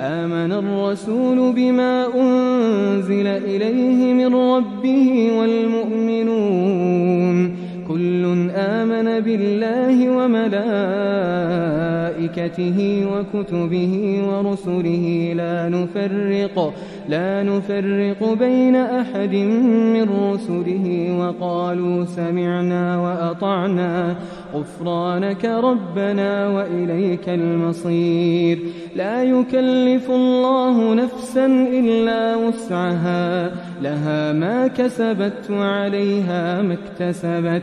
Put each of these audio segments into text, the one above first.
آمن الرسول بما أنزل إليه من ربه والمؤمنون. كل آمن بالله وملائكته. وكتبه ورسله لا نفرق لا نفرق بين أحد من رسله وقالوا سمعنا وأطعنا غفرانك ربنا وإليك المصير. لا يكلف الله نفسا إلا وسعها لها ما كسبت وعليها ما اكتسبت.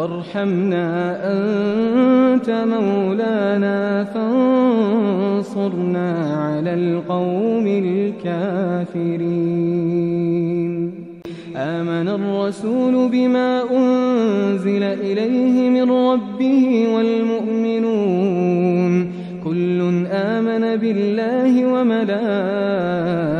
وارحمنا أنت مولانا فانصرنا على القوم الكافرين. آمن الرسول بما أنزل إليه من ربه والمؤمنون. كل آمن بالله وملائكته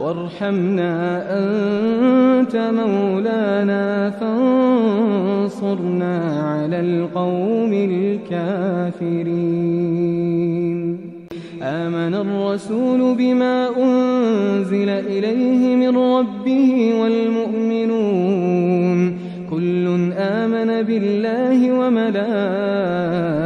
وارحمنا أنت مولانا فانصرنا على القوم الكافرين. آمن الرسول بما أنزل إليه من ربه والمؤمنون. كل آمن بالله وملائكته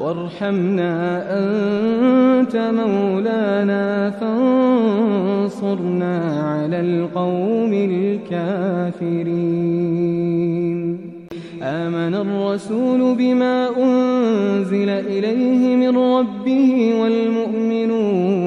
وارحمنا أنت مولانا فانصرنا على القوم الكافرين. آمن الرسول بما أنزل إليه من ربه والمؤمنون.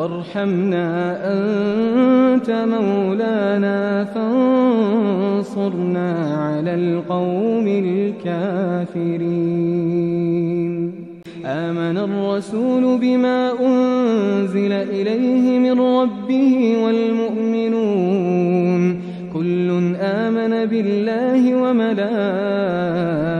وارحمنا أنت مولانا فانصرنا على القوم الكافرين. آمن الرسول بما أنزل إليه من ربه والمؤمنون. كل آمن بالله وملائكته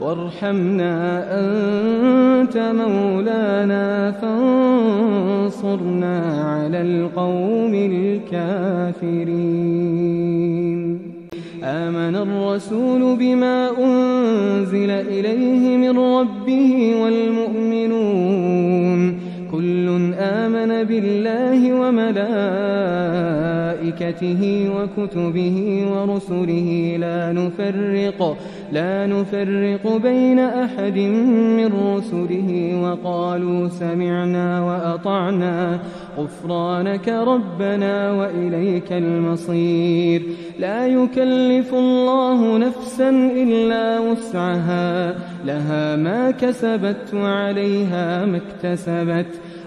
وارحمنا أنت مولانا فانصرنا على القوم الكافرين. آمن الرسول بما أنزل إليه من ربه والمؤمنون. كل آمن بالله وملائكته وكتبه ورسله لا نفرق لا نفرق بين أحد من رسله وقالوا سمعنا وأطعنا غفرانك ربنا وإليك المصير. لا يكلف الله نفسا إلا وسعها لها ما كسبت وعليها ما اكتسبت.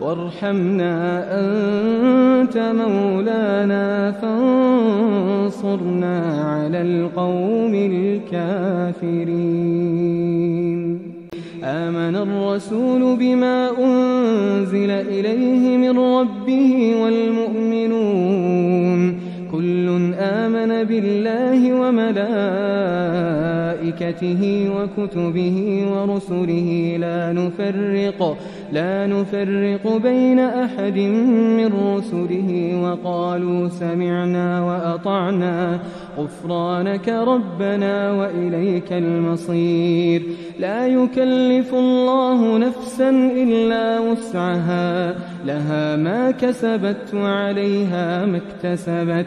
وارحمنا أنت مولانا فانصرنا على القوم الكافرين. آمن الرسول بما أنزل إليه من ربه والمؤمنون. كل آمن بالله وملائكته وكتبه ورسله لا نفرق لا نفرق بين أحد من رسله وقالوا سمعنا وأطعنا غفرانك ربنا وإليك المصير. لا يكلف الله نفسا إلا وسعها لها ما كسبت وعليها ما اكتسبت.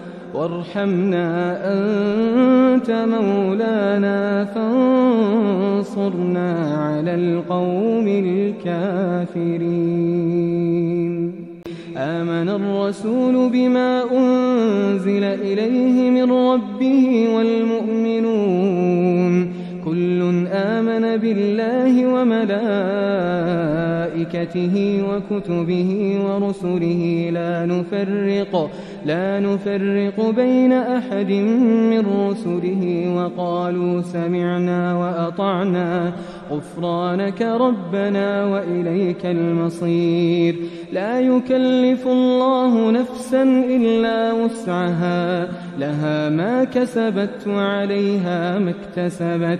وارحمنا أنت مولانا فانصرنا على القوم الكافرين. آمن الرسول بما أنزل إليه من ربه والمؤمنون. كل آمن بالله وملائكته وكتبه ورسله لا نفرق لا نفرق بين أحد من رسله وقالوا سمعنا وأطعنا غفرانك ربنا وإليك المصير. لا يكلف الله نفسا إلا وسعها لها ما كسبت وعليها ما اكتسبت.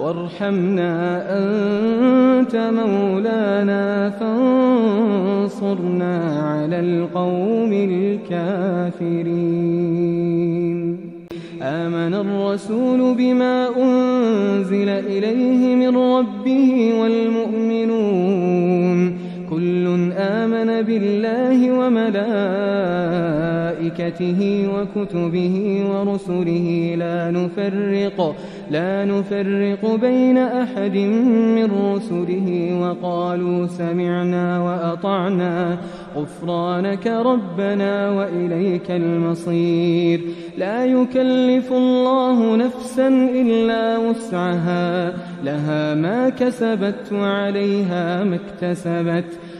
وارحمنا أنت مولانا فانصرنا على القوم الكافرين. آمن الرسول بما أنزل إليه من ربه والمؤمنون. كل آمن بالله وملائكته وكتبه ورسله لا نفرق لا نفرق بين أحد من رسله وقالوا سمعنا وأطعنا غفرانك ربنا وإليك المصير. لا يكلف الله نفسا إلا وسعها لها ما كسبت وعليها ما اكتسبت.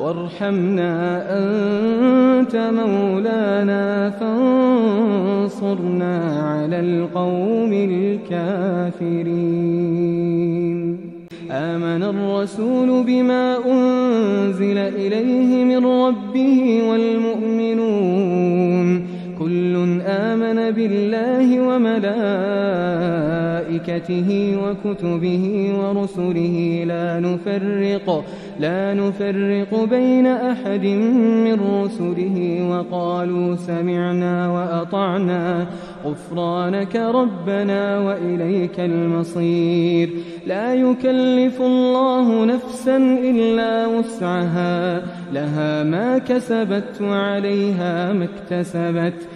وارحمنا أنت مولانا فانصرنا على القوم الكافرين. آمن الرسول بما أنزل إليه من ربه والمؤمنون. كل آمن بالله وملائكته وكتبه ورسله لا نفرق لا نفرق بين أحد من رسله وقالوا سمعنا وأطعنا غفرانك ربنا وإليك المصير. لا يكلف الله نفسا إلا وسعها لها ما كسبت وعليها ما اكتسبت.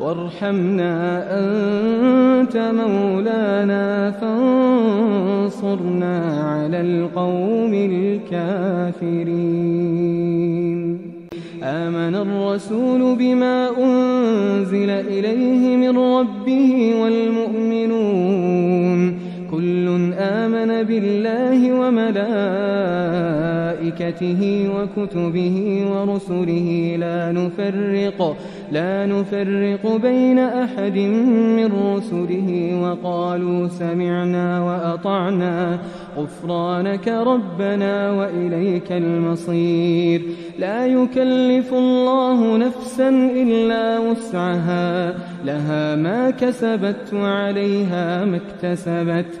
وارحمنا أنت مولانا فانصرنا على القوم الكافرين. آمن الرسول بما أنزل إليه من ربه والمؤمنون. كل آمن بالله وملائكته وكتبه ورسله لا نفرق لا نفرق بين أحد من رسله وقالوا سمعنا وأطعنا غفرانك ربنا وإليك المصير. لا يكلف الله نفسا إلا وسعها لها ما كسبت وعليها ما اكتسبت.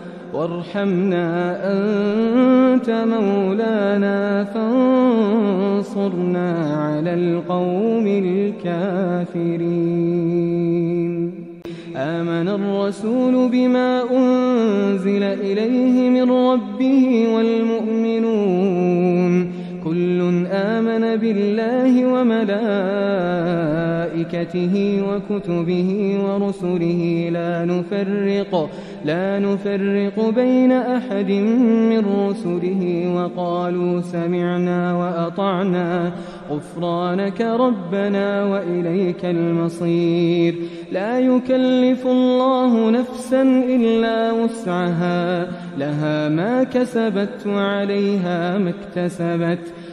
وارحمنا أنت مولانا فانصرنا على القوم الكافرين. آمن الرسول بما أنزل إليه من ربه والمؤمنون. كل آمن بالله وملائكته وملائكته وكتبه ورسله لا نفرق لا نفرق بين أحد من رسله وقالوا سمعنا وأطعنا غفرانك ربنا وإليك المصير. لا يكلف الله نفسا إلا وسعها لها ما كسبت وعليها ما اكتسبت.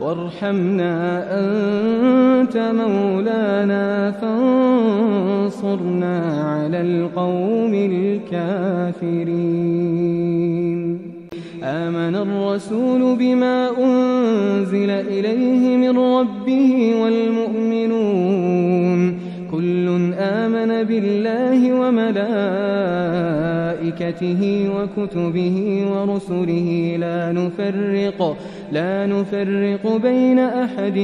وارحمنا أنت مولانا فانصرنا على القوم الكافرين. آمن الرسول بما أنزل إليه من ربه والمؤمنون. كل آمن بالله وملائكته وكتبه ورسله لا نفرق لا نفرق بين أحد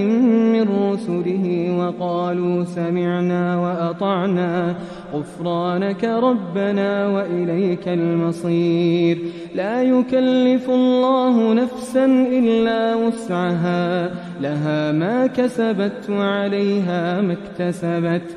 من رسله وقالوا سمعنا وأطعنا غفرانك ربنا وإليك المصير. لا يكلف الله نفسا إلا وسعها لها ما كسبت وعليها ما اكتسبت.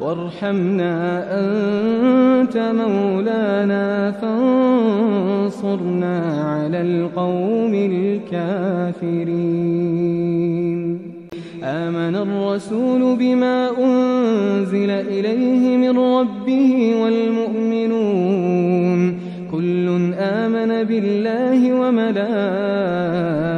وارحمنا أنت مولانا فانصرنا على القوم الكافرين. آمن الرسول بما أنزل إليه من ربه والمؤمنون. كل آمن بالله وملائكته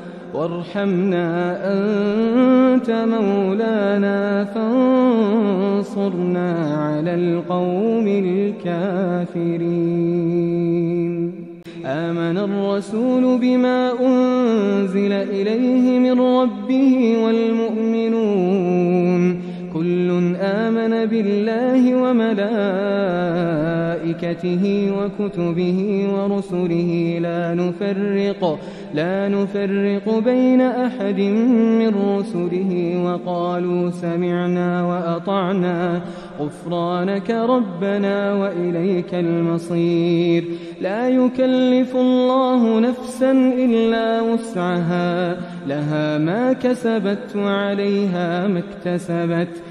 وارحمنا أنت مولانا فانصرنا على القوم الكافرين. آمن الرسول بما أنزل إليه من ربه والمؤمنون. كل آمن بالله وملائكته وكتبه ورسله لا نفرق لا نفرق بين أحد من رسله وقالوا سمعنا وأطعنا غفرانك ربنا وإليك المصير. لا يكلف الله نفسا إلا وسعها لها ما كسبت وعليها ما اكتسبت.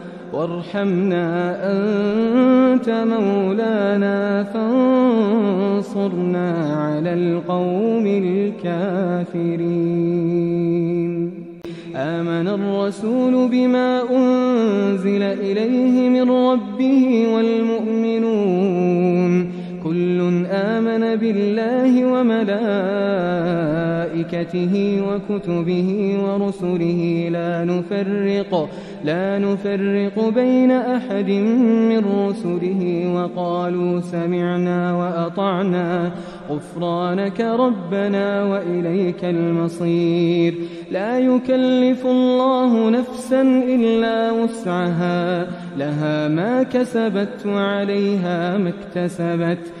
وارحمنا أنت مولانا فانصرنا على القوم الكافرين. آمن الرسول بما أنزل إليه من ربه والمؤمنون. كل آمن بالله وملائكته وكتبه ورسله لا نفرق لا نفرق بين أحد من رسله وقالوا سمعنا وأطعنا غفرانك ربنا وإليك المصير. لا يكلف الله نفسا إلا وسعها لها ما كسبت وعليها ما اكتسبت.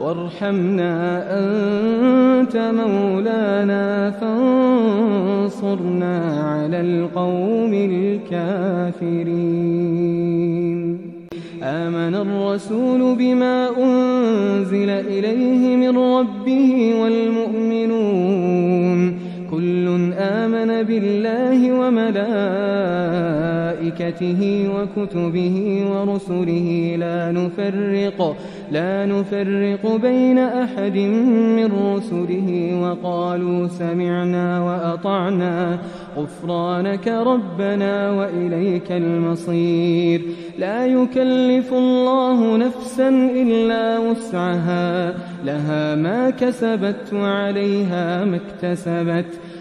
وارحمنا أنت مولانا فانصرنا على القوم الكافرين. آمن الرسول بما أنزل إليه من ربه والمؤمنون. كل آمن بالله وملائكته وكتبه ورسله لا نفرق لا نفرق بين أحد من رسله وقالوا سمعنا وأطعنا غفرانك ربنا وإليك المصير. لا يكلف الله نفسا إلا وسعها لها ما كسبت وعليها ما اكتسبت.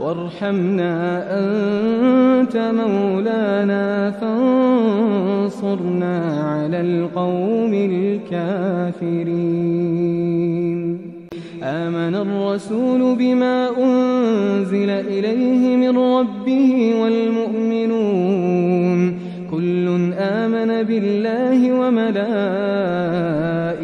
وارحمنا أنت مولانا فانصرنا على القوم الكافرين. آمن الرسول بما أنزل إليه من ربه والمؤمنون. كل آمن بالله وملائكته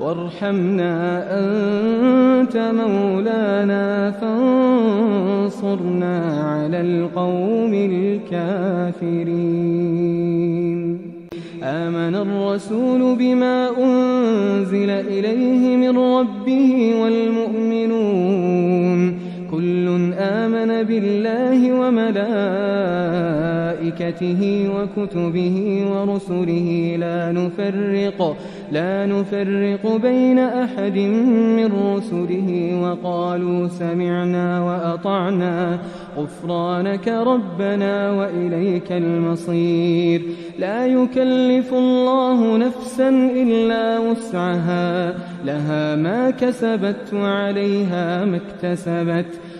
وارحمنا أنت مولانا فانصرنا على القوم الكافرين. آمن الرسول بما أنزل إليه من ربه والمؤمنون. كل آمن بالله وملائكته وكتبه ورسله لا نفرق لا نفرق بين أحد من رسله وقالوا سمعنا وأطعنا غفرانك ربنا وإليك المصير. لا يكلف الله نفسا إلا وسعها لها ما كسبت وعليها ما اكتسبت.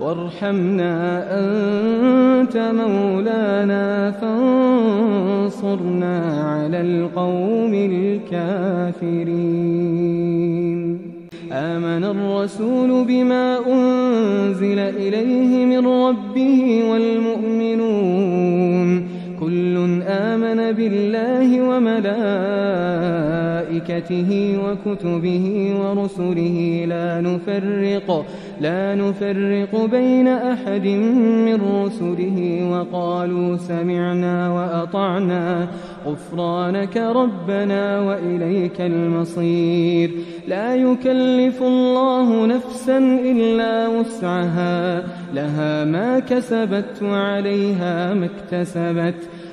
وارحمنا أنت مولانا فانصرنا على القوم الكافرين. آمن الرسول بما أنزل إليه من ربه والمؤمنون. كل آمن بالله وملائكته وكتبه ورسله لا نفرق لا نفرق بين أحد من رسله وقالوا سمعنا وأطعنا غفرانك ربنا وإليك المصير. لا يكلف الله نفسا إلا وسعها لها ما كسبت وعليها ما اكتسبت.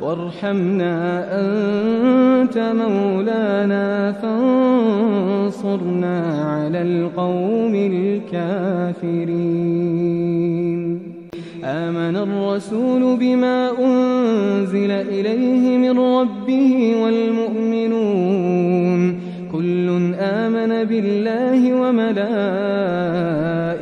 وارحمنا أنت مولانا فانصرنا على القوم الكافرين. آمن الرسول بما أنزل إليه من ربه والمؤمنون. كل آمن بالله وملائكته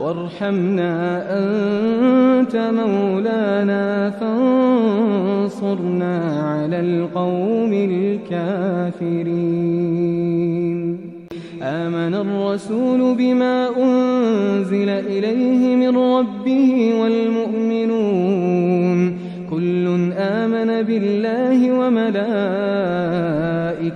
وارحمنا أنت مولانا فانصرنا على القوم الكافرين. آمن الرسول بما أنزل إليه من ربه والمؤمنون. كل آمن بالله وملائكته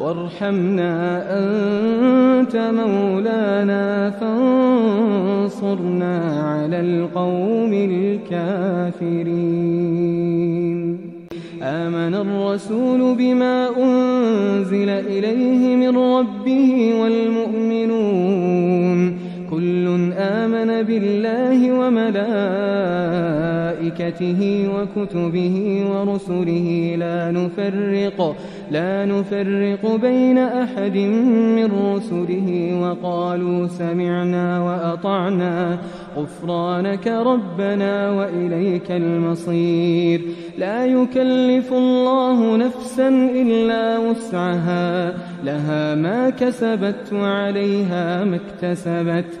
وارحمنا أنت مولانا فانصرنا على القوم الكافرين. آمن الرسول بما أنزل إليه من ربه والمؤمنون. كل آمن بالله وملائكته وملائكته وكتبه ورسله لا نفرق لا نفرق بين أحد من رسله وقالوا سمعنا وأطعنا غفرانك ربنا وإليك المصير. لا يكلف الله نفسا إلا وسعها لها ما كسبت وعليها ما اكتسبت.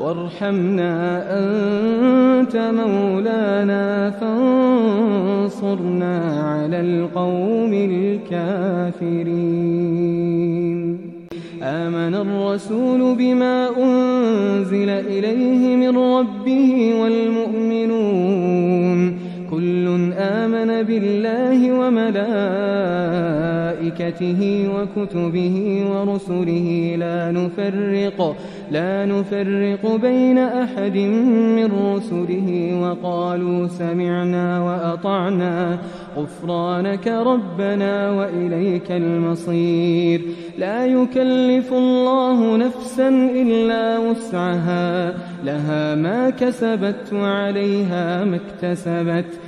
وارحمنا أنت مولانا فانصرنا على القوم الكافرين. آمن الرسول بما أنزل إليه من ربه والمؤمنون. كل آمن بالله وملائكته وكتبه ورسله لا نفرق لا نفرق بين أحد من رسله وقالوا سمعنا وأطعنا غفرانك ربنا وإليك المصير. لا يكلف الله نفسا إلا وسعها لها ما كسبت وعليها ما اكتسبت.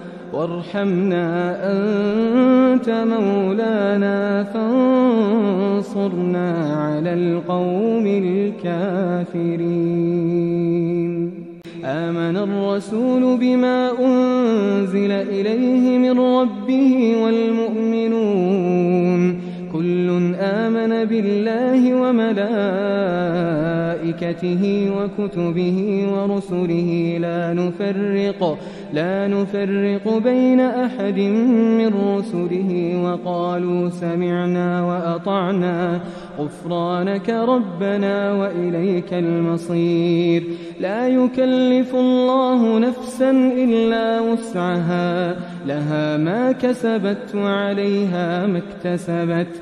وارحمنا أنت مولانا فانصرنا على القوم الكافرين. آمن الرسول بما أنزل إليه من ربه والمؤمنون. كل آمن بالله وملائكته وكتبه ورسله لا نفرق لا نفرق بين أحد من رسله وقالوا سمعنا وأطعنا غفرانك ربنا وإليك المصير. لا يكلف الله نفسا إلا وسعها لها ما كسبت وعليها ما اكتسبت.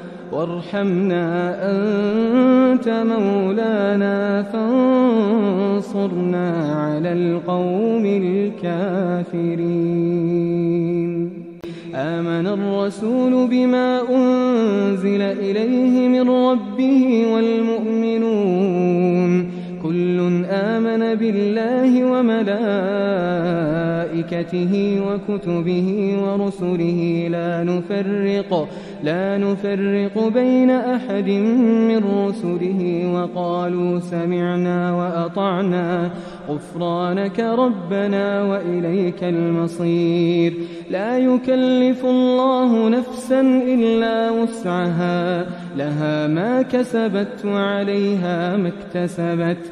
وارحمنا أنت مولانا فانصرنا على القوم الكافرين. آمن الرسول بما أنزل إليه من ربه والمؤمنون. كل آمن بالله وملائكته وكتبه ورسله لا نفرق لا نفرق بين أحد من رسله وقالوا سمعنا وأطعنا غفرانك ربنا وإليك المصير. لا يكلف الله نفسا إلا وسعها لها ما كسبت وعليها ما اكتسبت.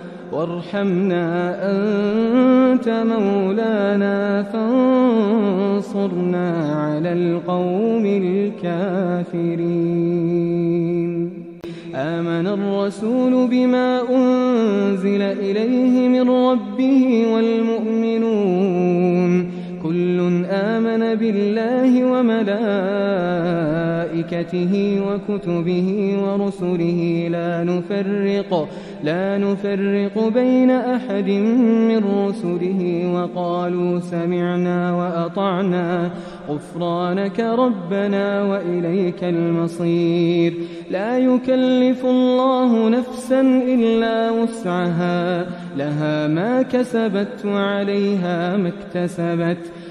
وارحمنا أنت مولانا فانصرنا على القوم الكافرين. آمن الرسول بما أنزل إليه من ربه والمؤمنون. كل آمن بالله وملائكته وكتبه ورسله لا نفرق لا نفرق بين أحد من رسله وقالوا سمعنا وأطعنا غفرانك ربنا وإليك المصير. لا يكلف الله نفسا إلا وسعها لها ما كسبت وعليها ما اكتسبت.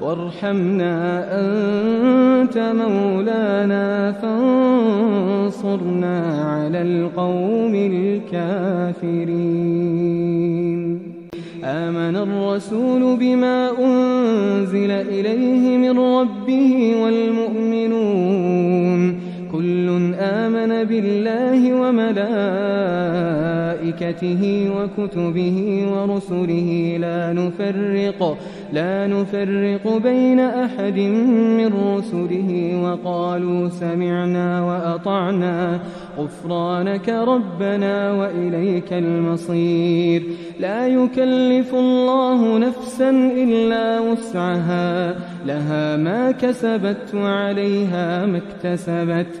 وارحمنا أنت مولانا فانصرنا على القوم الكافرين. آمن الرسول بما أنزل إليه من ربه والمؤمنون. كل آمن بالله وملائكته وكتبه ورسله لا نفرق لا نفرق بين أحد من رسله وقالوا سمعنا وأطعنا غفرانك ربنا وإليك المصير. لا يكلف الله نفسا إلا وسعها لها ما كسبت وعليها ما اكتسبت.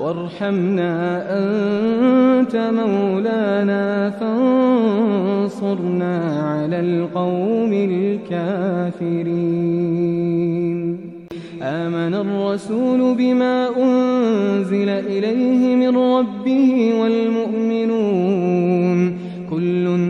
وارحمنا أنت مولانا فانصرنا على القوم الكافرين. آمن الرسول بما أنزل إليه من ربه والمؤمنون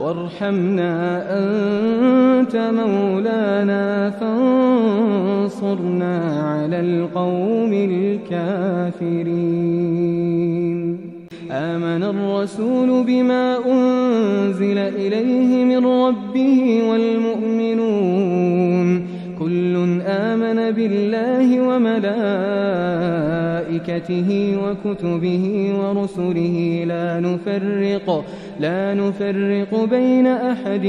وارحمنا أنت مولانا فانصرنا على القوم الكافرين. آمن الرسول بما أنزل إليه من ربه والمؤمنون. كل آمن بالله وملائكته وكتبه ورسله لا نفرق لا نفرق بين أحد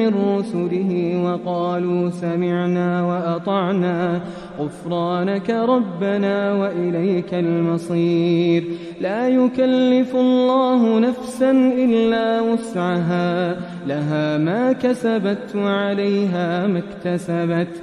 من رسله وقالوا سمعنا وأطعنا غفرانك ربنا وإليك المصير. لا يكلف الله نفسا إلا وسعها لها ما كسبت وعليها ما اكتسبت.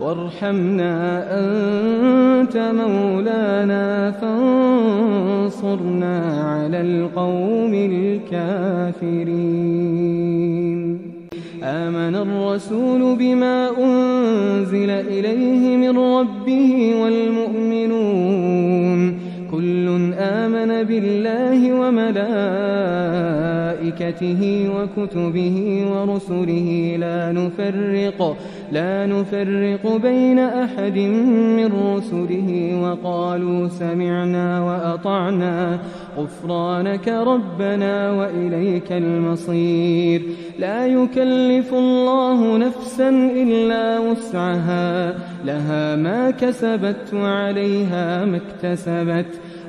وارحمنا أنت مولانا فانصرنا على القوم الكافرين. آمن الرسول بما أنزل إليه من ربه والمؤمنون. كل آمن بالله وملائكته وكتبه ورسله لا نفرق لا نفرق بين أحد من رسله وقالوا سمعنا وأطعنا غفرانك ربنا وإليك المصير. لا يكلف الله نفسا إلا وسعها لها ما كسبت وعليها ما اكتسبت.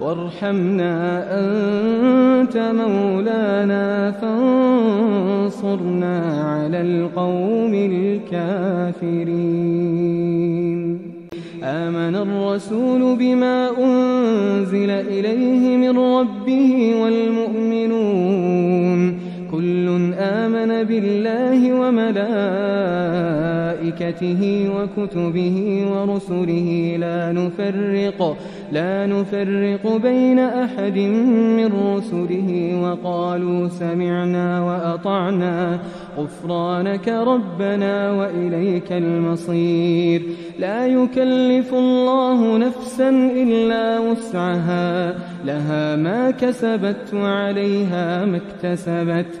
وارحمنا أنت مولانا فانصرنا على القوم الكافرين. آمن الرسول بما أنزل إليه من ربه والمؤمنون. كل آمن بالله وملائكته وكتبه ورسله لا نفرق لا نفرق بين أحد من رسله وقالوا سمعنا وأطعنا غفرانك ربنا وإليك المصير. لا يكلف الله نفسا إلا وسعها لها ما كسبت وعليها ما اكتسبت.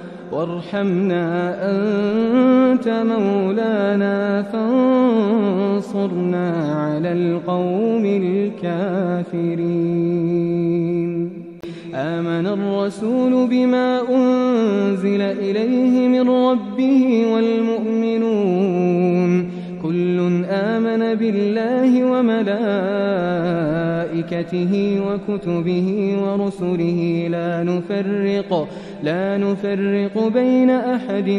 وارحمنا أنت مولانا فانصرنا على القوم الكافرين. آمن الرسول بما أنزل إليه من ربه والمؤمنون. كل آمن بالله وملائكته وكتبه ورسله لا نفرق لا نفرق بين أحد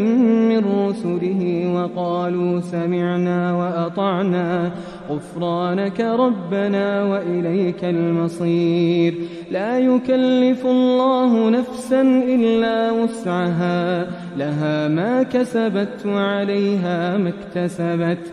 من رسله وقالوا سمعنا وأطعنا غفرانك ربنا وإليك المصير. لا يكلف الله نفسا إلا وسعها لها ما كسبت وعليها ما اكتسبت.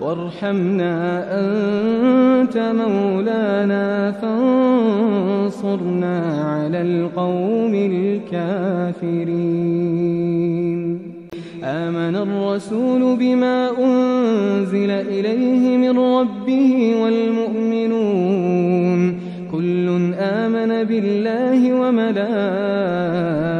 وارحمنا أنت مولانا فانصرنا على القوم الكافرين. آمن الرسول بما أنزل إليه من ربه والمؤمنون. كل آمن بالله وملائكته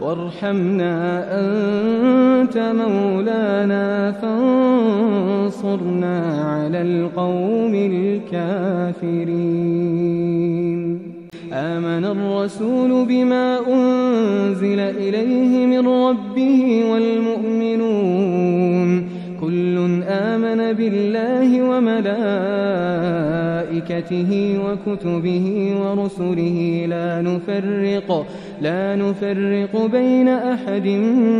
وارحمنا أنت مولانا فانصرنا على القوم الكافرين. آمن الرسول بما أنزل إليه من ربه والمؤمنون. كل آمن بالله وملائكته وكتبه ورسله لا نفرق لا نفرق بين أحد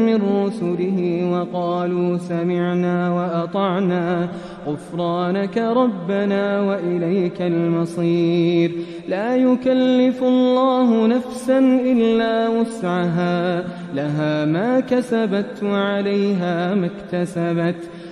من رسله وقالوا سمعنا وأطعنا غفرانك ربنا وإليك المصير. لا يكلف الله نفسا إلا وسعها لها ما كسبت وعليها ما اكتسبت.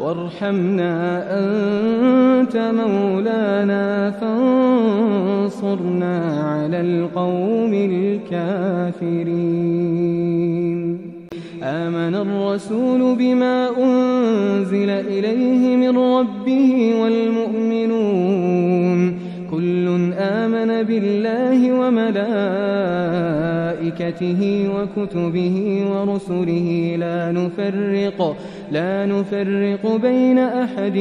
وارحمنا أنت مولانا فانصرنا على القوم الكافرين. آمن الرسول بما أنزل إليه من ربه والمؤمنون. كل آمن بالله وملائكته وكتبه ورسله لا نفرق لا نفرق بين أحد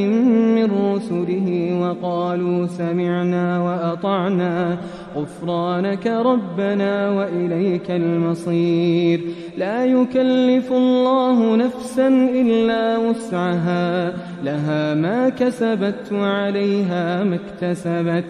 من رسله وقالوا سمعنا وأطعنا غفرانك ربنا وإليك المصير. لا يكلف الله نفسا إلا وسعها لها ما كسبت وعليها ما اكتسبت.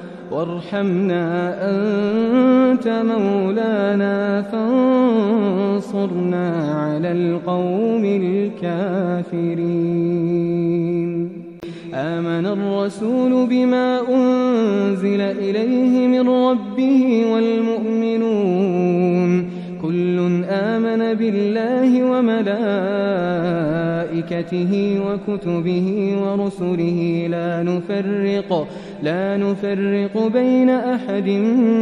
وارحمنا أنت مولانا فانصرنا على القوم الكافرين. آمن الرسول بما أنزل إليه من ربه والمؤمنون. كل آمن بالله وملائكته وكتبه ورسله لا نفرق لا نفرق بين أحد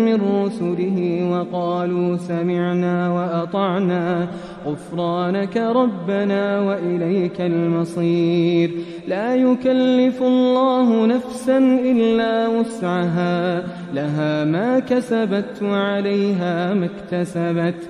من رسله وقالوا سمعنا وأطعنا غفرانك ربنا وإليك المصير. لا يكلف الله نفسا إلا وسعها لها ما كسبت وعليها ما اكتسبت.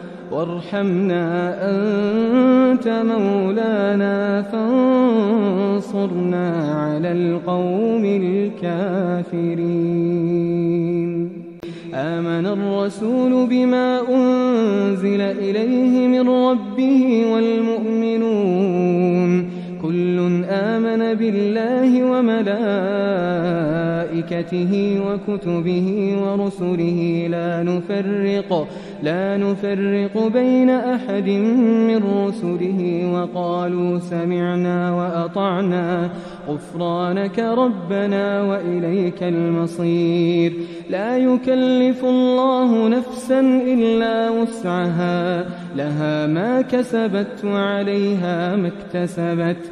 وارحمنا أنت مولانا فانصرنا على القوم الكافرين. آمن الرسول بما أنزل إليه من ربه والمؤمنون. كل آمن بالله وملائكته وكتبه ورسله لا نفرق لا نفرق بين أحد من رسله وقالوا سمعنا وأطعنا غفرانك ربنا وإليك المصير. لا يكلف الله نفسا إلا وسعها لها ما كسبت وعليها ما اكتسبت.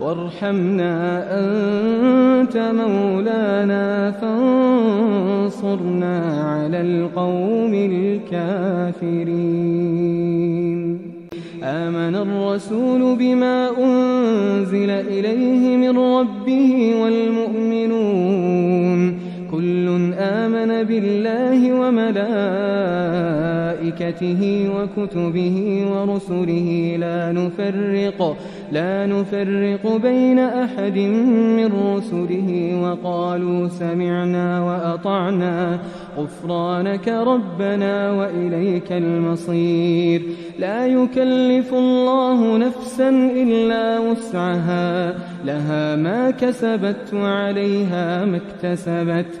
وارحمنا أنت مولانا فانصرنا على القوم الكافرين. آمن الرسول بما أنزل إليه من ربه والمؤمنون. كل آمن بالله وملائكته وكتبه ورسله لا نفرق لا نفرق بين أحد من رسله وقالوا سمعنا وأطعنا غفرانك ربنا وإليك المصير. لا يكلف الله نفسا إلا وسعها لها ما كسبت وعليها ما اكتسبت.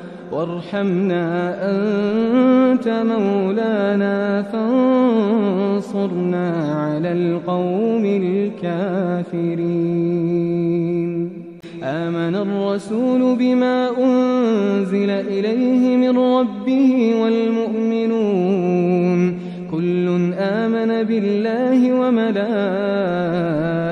وارحمنا أنت مولانا فانصرنا على القوم الكافرين. آمن الرسول بما أنزل إليه من ربه والمؤمنون. كل آمن بالله وملائكته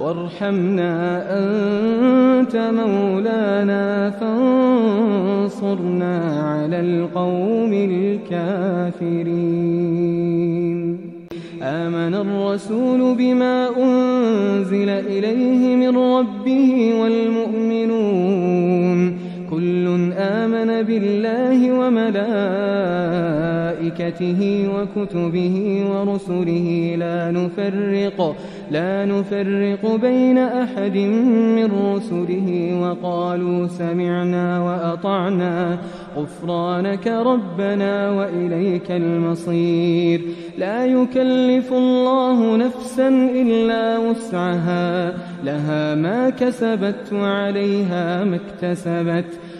وارحمنا أنت مولانا فانصرنا على القوم الكافرين. آمن الرسول بما أنزل إليه من ربه والمؤمنون. كل آمن بالله وملائكته وكتبه ورسله لا نفرق لا نفرق بين أحد من رسله وقالوا سمعنا وأطعنا غفرانك ربنا وإليك المصير. لا يكلف الله نفسا إلا وسعها لها ما كسبت وعليها ما اكتسبت.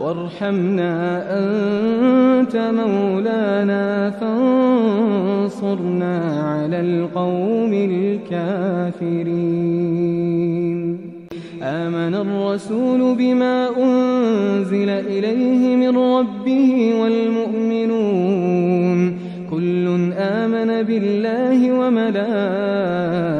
وارحمنا أنت مولانا فانصرنا على القوم الكافرين. آمن الرسول بما أنزل إليه من ربه والمؤمنون. كل آمن بالله وملائكته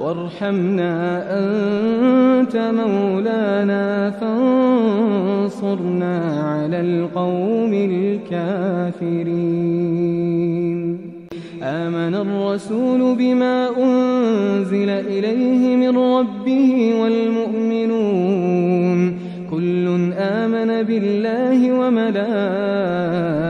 وارحمنا أنت مولانا فانصرنا على القوم الكافرين. آمن الرسول بما أنزل إليه من ربه والمؤمنون. كل آمن بالله وملائكته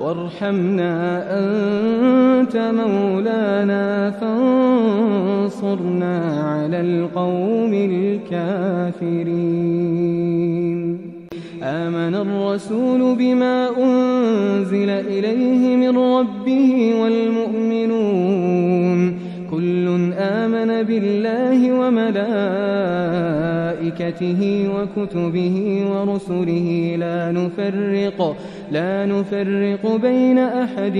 وارحمنا أنت مولانا فانصرنا على القوم الكافرين. آمن الرسول بما أنزل إليه من ربه والمؤمنون. كل آمن بالله وملائكته وكتبه ورسله لا نفرق لا نفرق بين أحد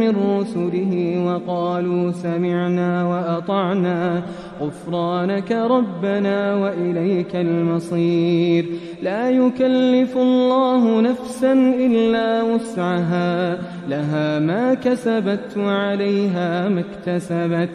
من رسله وقالوا سمعنا وأطعنا غفرانك ربنا وإليك المصير. لا يكلف الله نفسا إلا وسعها لها ما كسبت وعليها ما اكتسبت.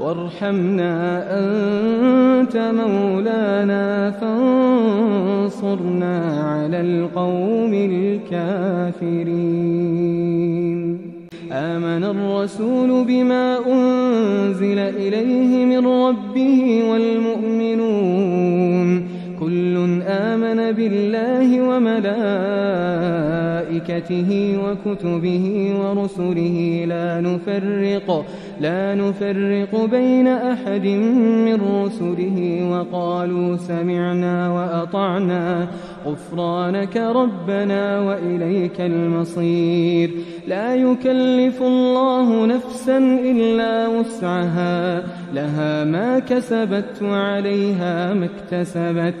وارحمنا أنت مولانا فانصرنا على القوم الكافرين. آمن الرسول بما أنزل إليه من ربه والمؤمنون. كل آمن بالله وملائكته وكتبه ورسله لا نفرق لا نفرق بين أحد من رسله وقالوا سمعنا وأطعنا غفرانك ربنا وإليك المصير. لا يكلف الله نفسا إلا وسعها لها ما كسبت وعليها ما اكتسبت.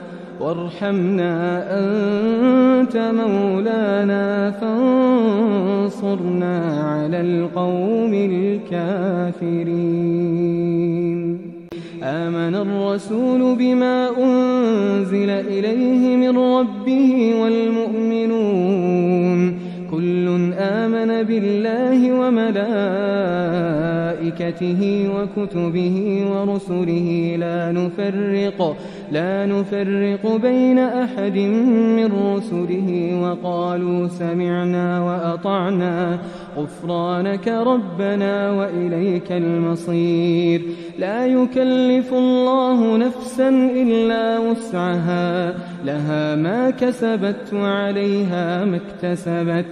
وارحمنا أنت مولانا فانصرنا على القوم الكافرين. آمن الرسول بما أنزل إليه من ربه والمؤمنون. كل آمن بالله وملائكته وكتبه ورسله لا نفرق لا نفرق بين أحد من رسله وقالوا سمعنا وأطعنا غفرانك ربنا وإليك المصير. لا يكلف الله نفسا إلا وسعها لها ما كسبت وعليها ما اكتسبت.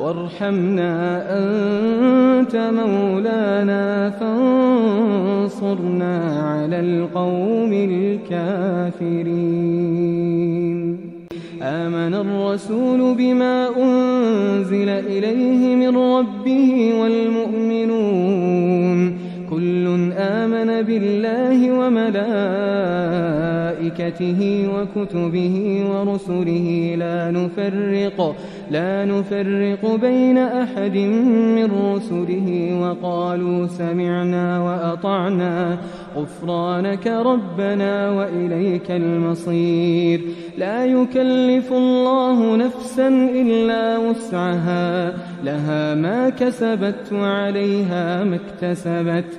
وارحمنا أنت مولانا فانصرنا على القوم الكافرين. آمن الرسول بما أنزل إليه من ربه والمؤمنون. كل آمن بالله وملائكته وكتبه ورسله لا نفرق لا نفرق بين أحد من رسله وقالوا سمعنا وأطعنا غفرانك ربنا وإليك المصير. لا يكلف الله نفسا إلا وسعها لها ما كسبت وعليها ما اكتسبت.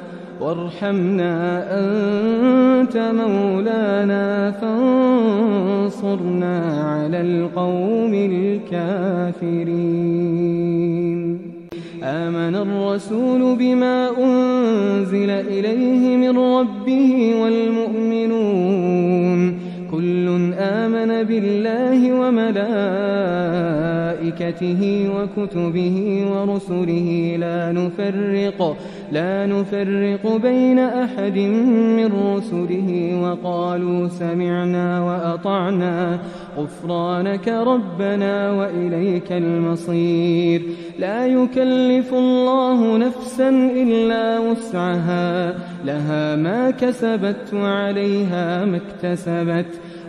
وارحمنا أنت مولانا فانصرنا على القوم الكافرين. آمن الرسول بما أنزل إليه من ربه والمؤمنون. كل آمن بالله وملائكته وكتبه ورسله لا نفرق لا نفرق بين أحد من رسله وقالوا سمعنا وأطعنا غفرانك ربنا وإليك المصير. لا يكلف الله نفسا إلا وسعها لها ما كسبت وعليها ما اكتسبت.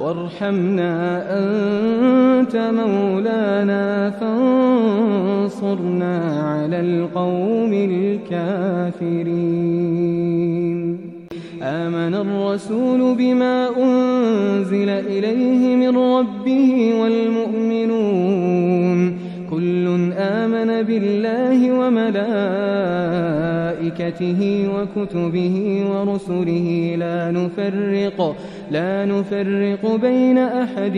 وارحمنا أنت مولانا فانصرنا على القوم الكافرين. آمن الرسول بما أنزل إليه من ربه والمؤمنون. كل آمن بالله وملائكته وملائكته وكتبه ورسله لا نفرق لا نفرق بين أحد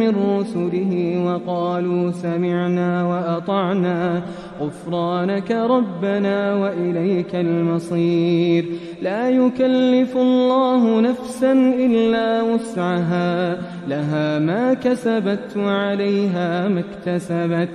من رسله وقالوا سمعنا وأطعنا غفرانك ربنا وإليك المصير. لا يكلف الله نفسا إلا وسعها لها ما كسبت وعليها ما اكتسبت.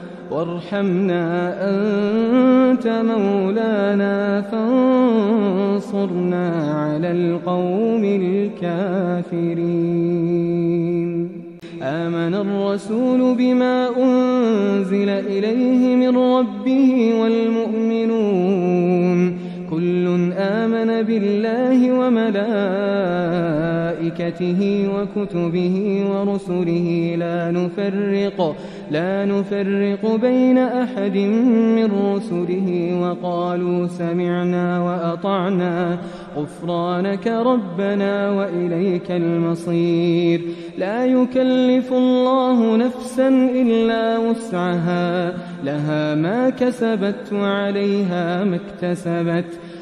وارحمنا أنت مولانا فانصرنا على القوم الكافرين. آمن الرسول بما أنزل إليه من ربه والمؤمنون. كل آمن بالله وملائكته وكتبه ورسله لا نفرق لا نفرق بين أحد من رسله وقالوا سمعنا وأطعنا غفرانك ربنا وإليك المصير. لا يكلف الله نفسا إلا وسعها لها ما كسبت وعليها ما اكتسبت.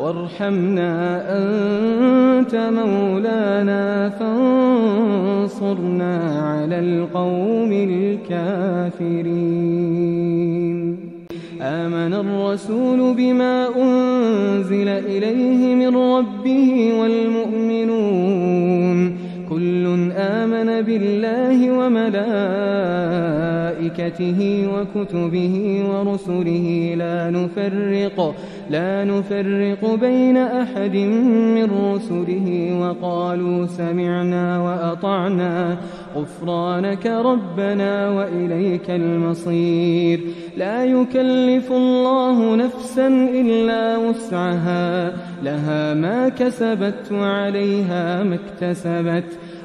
وارحمنا أنت مولانا فانصرنا على القوم الكافرين. آمن الرسول بما أنزل إليه من ربه والمؤمنون. كل آمن بالله وملائكته وكتبه ورسله لا نفرق لا نفرق بين أحد من رسله وقالوا سمعنا وأطعنا غفرانك ربنا وإليك المصير. لا يكلف الله نفسا إلا وسعها لها ما كسبت وعليها ما اكتسبت.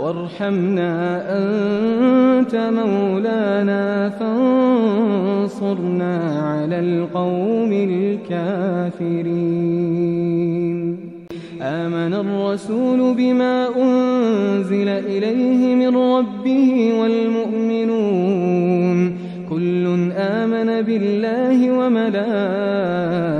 وارحمنا أنت مولانا فانصرنا على القوم الكافرين. آمن الرسول بما أنزل إليه من ربه والمؤمنون. كل آمن بالله وملائكته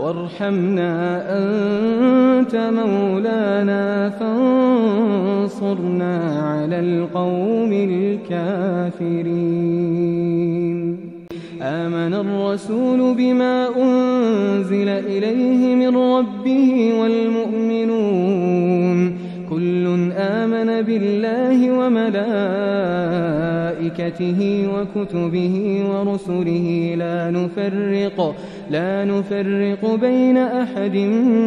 وارحمنا أنت مولانا فانصرنا على القوم الكافرين. آمن الرسول بما أنزل إليه من ربه والمؤمنون. كل آمن بالله وملائكته وكتبه ورسله لا نفرق لا نفرق بين أحد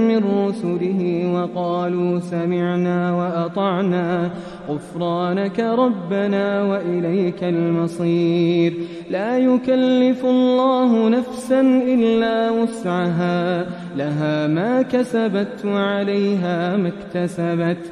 من رسله وقالوا سمعنا وأطعنا غفرانك ربنا وإليك المصير. لا يكلف الله نفسا إلا وسعها لها ما كسبت وعليها ما اكتسبت.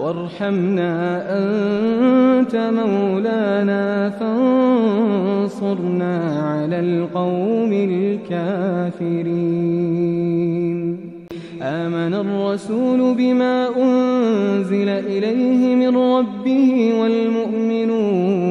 وارحمنا أنت مولانا فانصرنا على القوم الكافرين. آمن الرسول بما أنزل إليه من ربه والمؤمنون.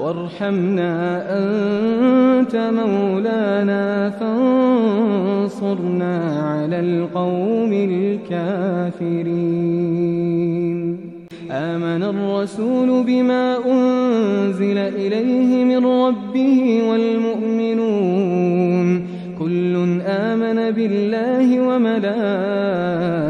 وارحمنا أنت مولانا فانصرنا على القوم الكافرين. آمن الرسول بما أنزل إليه من ربه والمؤمنون. كل آمن بالله وملائكته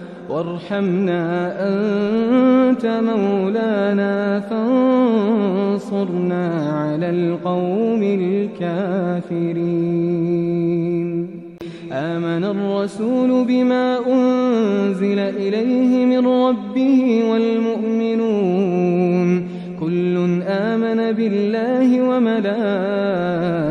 وارحمنا أنت مولانا فانصرنا على القوم الكافرين. آمن الرسول بما أنزل إليه من ربه والمؤمنون. كل آمن بالله وملائكته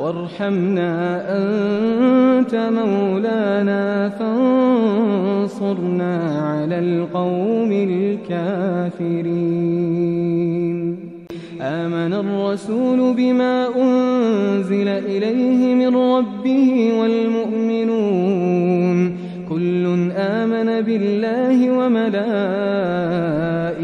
وارحمنا أنت مولانا فانصرنا على القوم الكافرين. آمن الرسول بما أنزل إليه من ربه والمؤمنون. كل آمن بالله وملائكته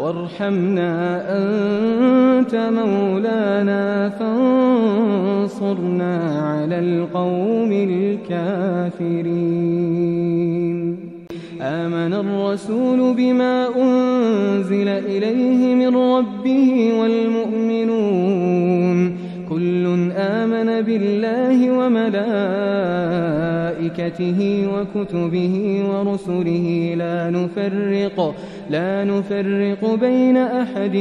وارحمنا أنت مولانا فانصرنا على القوم الكافرين. آمن الرسول بما أنزل إليه من ربه والمؤمنون. كل آمن بالله وملائكته وكتبه ورسله لا نفرق لا نفرق بين أحد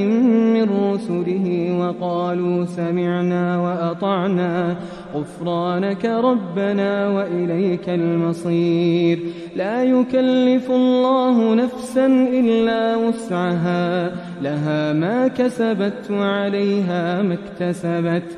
من رسله وقالوا سمعنا وأطعنا غفرانك ربنا وإليك المصير. لا يكلف الله نفسا إلا وسعها لها ما كسبت وعليها ما اكتسبت.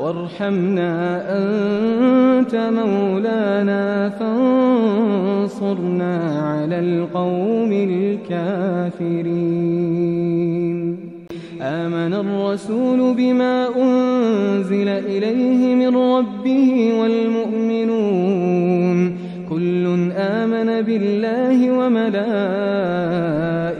وارحمنا أنت مولانا فانصرنا على القوم الكافرين. آمن الرسول بما أنزل إليه من ربه والمؤمنون. كل آمن بالله وملائكته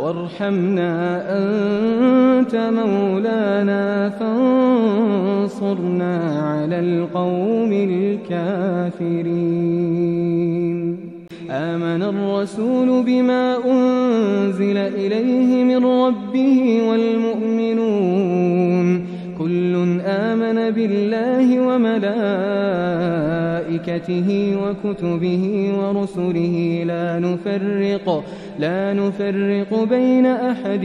وارحمنا أنت مولانا فانصرنا على القوم الكافرين. آمن الرسول بما أنزل إليه من ربه والمؤمنون. كل آمن بالله وملائكته وكتبه ورسله لا نفرق لا نفرق بين أحد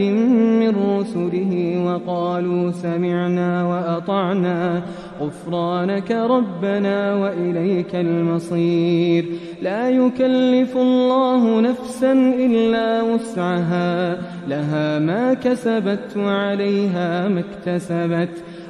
من رسله وقالوا سمعنا وأطعنا غفرانك ربنا وإليك المصير. لا يكلف الله نفسا إلا وسعها لها ما كسبت وعليها ما اكتسبت.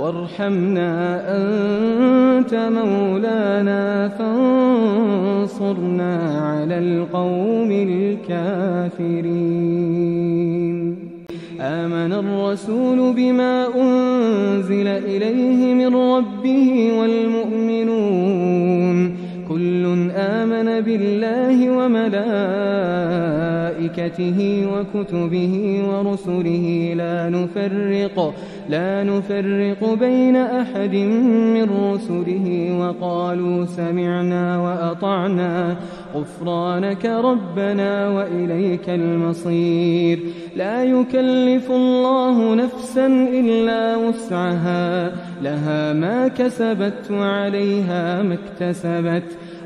وارحمنا أنت مولانا فانصرنا على القوم الكافرين. آمن الرسول بما أنزل إليه من ربه والمؤمنون. كل آمن بالله وملائكته وكتبه ورسله لا نفرق لا نفرق بين أحد من رسله وقالوا سمعنا وأطعنا غفرانك ربنا وإليك المصير. لا يكلف الله نفسا إلا وسعها لها ما كسبت وعليها ما اكتسبت.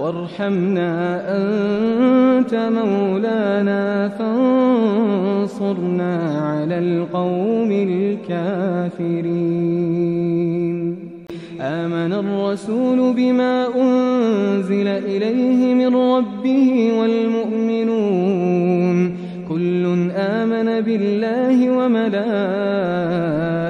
وارحمنا أنت مولانا فانصرنا على القوم الكافرين. آمن الرسول بما أنزل إليه من ربه والمؤمنون. كل آمن بالله وملائكته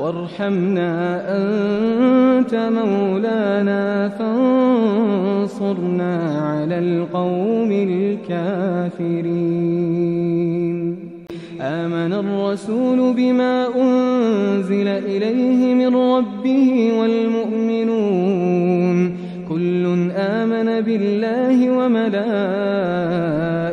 وارحمنا أنت مولانا فانصرنا على القوم الكافرين. آمن الرسول بما أنزل إليه من ربه والمؤمنون. كل آمن بالله وملائكته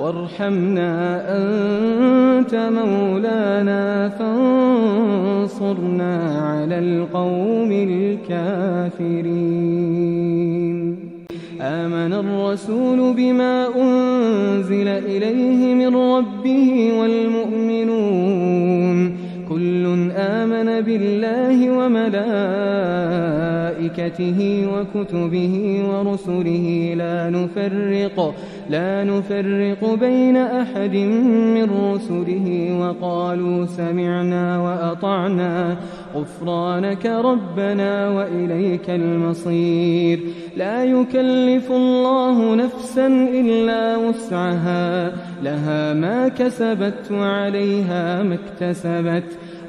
وارحمنا أنت مولانا فانصرنا على القوم الكافرين. آمن الرسول بما أنزل إليه من ربه والمؤمنون. كل آمن بالله وملائكته وكتبه ورسله لا نفرق لا نفرق بين أحد من رسله وقالوا سمعنا وأطعنا غفرانك ربنا وإليك المصير. لا يكلف الله نفسا إلا وسعها لها ما كسبت وعليها ما اكتسبت.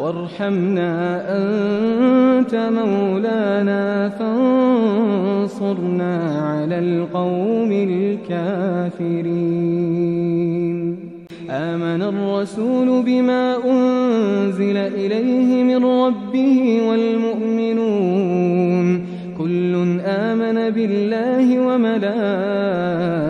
وارحمنا أنت مولانا فانصرنا على القوم الكافرين. آمن الرسول بما أنزل إليه من ربه والمؤمنون. كل آمن بالله وملائكته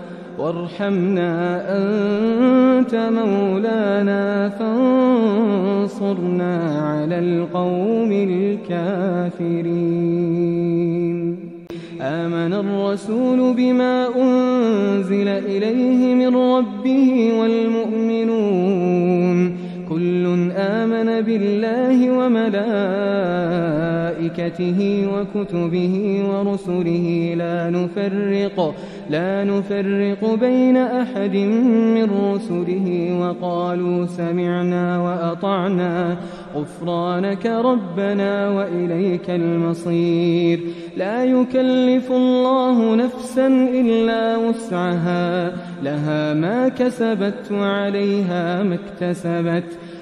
وارحمنا أنت مولانا فانصرنا على القوم الكافرين. آمن الرسول بما أنزل إليه من ربه والمؤمنون. كل آمن بالله وملائكته وكتبه ورسله لا نفرق لا نفرق بين أحد من رسله وقالوا سمعنا وأطعنا غفرانك ربنا وإليك المصير. لا يكلف الله نفسا إلا وسعها لها ما كسبت وعليها ما اكتسبت.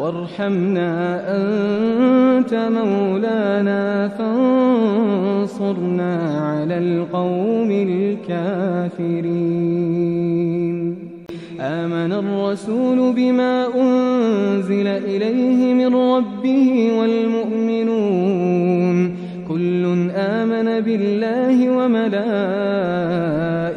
وارحمنا أنت مولانا فانصرنا على القوم الكافرين. آمن الرسول بما أنزل إليه من ربه والمؤمنون. كل آمن بالله وملائكته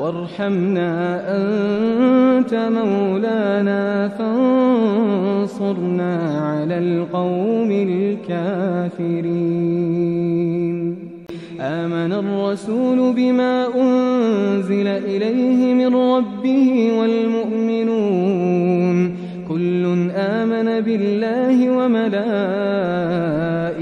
وارحمنا أنت مولانا فانصرنا على القوم الكافرين. آمن الرسول بما أنزل إليه من ربه والمؤمنون. كل آمن بالله وملائكته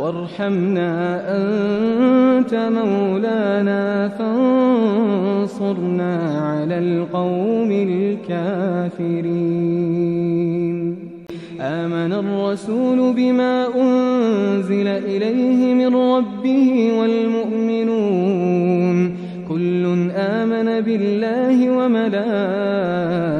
وارحمنا أنت مولانا فانصرنا على القوم الكافرين. آمن الرسول بما أنزل إليه من ربه والمؤمنون. كل آمن بالله وملائكته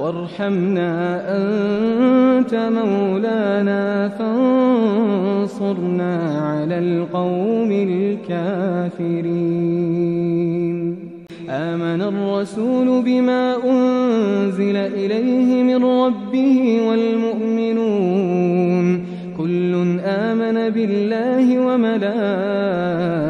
وارحمنا أنت مولانا فانصرنا على القوم الكافرين. آمن الرسول بما أنزل إليه من ربه والمؤمنون. كل آمن بالله وملائكته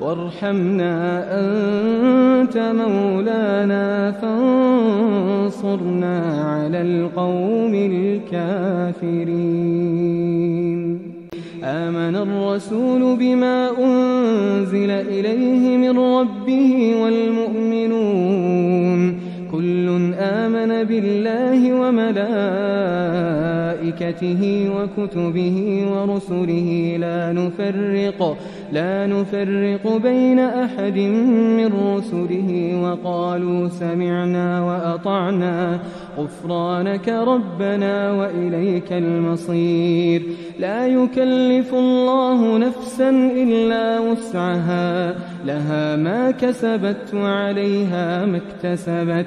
وارحمنا أنت مولانا فانصرنا على القوم الكافرين. آمن الرسول بما أنزل إليه من ربه والمؤمنون. كل آمن بالله وملائكته وكتبه ورسله لا نفرق لا نفرق بين أحد من رسله وقالوا سمعنا وأطعنا غفرانك ربنا وإليك المصير. لا يكلف الله نفسا إلا وسعها لها ما كسبت وعليها ما اكتسبت.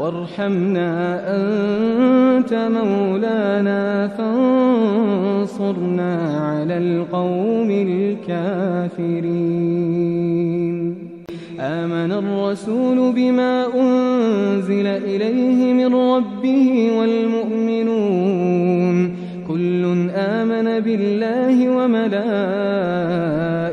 وارحمنا أنت مولانا فانصرنا على القوم الكافرين. آمن الرسول بما أنزل إليه من ربه والمؤمنون. كل آمن بالله وملائكته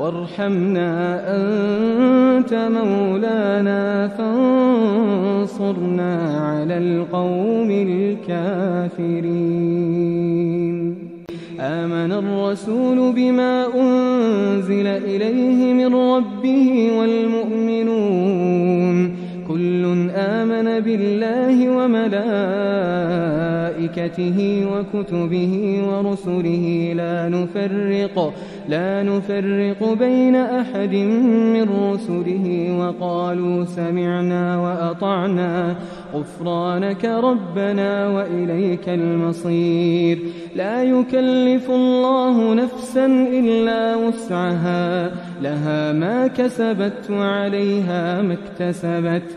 وارحمنا أنت مولانا فانصرنا على القوم الكافرين. آمن الرسول بما أنزل إليه من ربه والمؤمنون. كل آمن بالله وملائكته وكتبه ورسله لا نفرق لا نفرق بين أحد من رسله وقالوا سمعنا وأطعنا غفرانك ربنا وإليك المصير. لا يكلف الله نفسا إلا وسعها لها ما كسبت وعليها ما اكتسبت.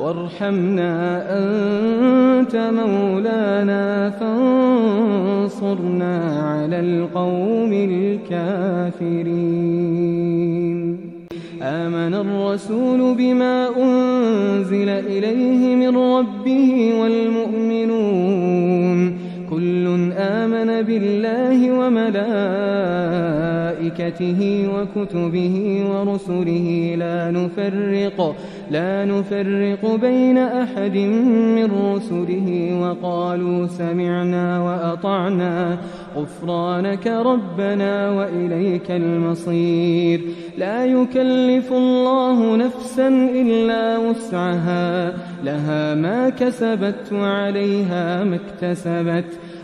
وارحمنا أنت مولانا فانصرنا على القوم الكافرين. آمن الرسول بما أنزل إليه من ربه والمؤمنون. كل آمن بالله وملائكته وكتبه ورسله لا نفرق لا نفرق بين أحد من رسله وقالوا سمعنا وأطعنا غفرانك ربنا وإليك المصير. لا يكلف الله نفسا إلا وسعها لها ما كسبت وعليها ما اكتسبت.